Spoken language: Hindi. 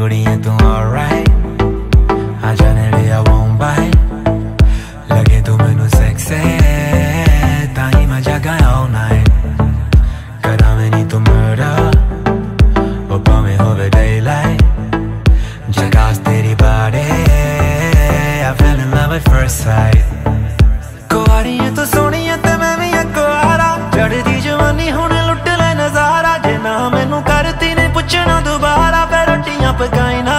कुड़िया तू ऑलराइट आ जाने लिया बॉम्बाई लगे तू मैनू सेक्से ताही मैं जागा ऑल नाइट करा मैनी तू मर्डर ओ भावे होवे डेलाइट जगास तेरी body, I fell in love at first sight. कुआरी है तू सोनी up a guy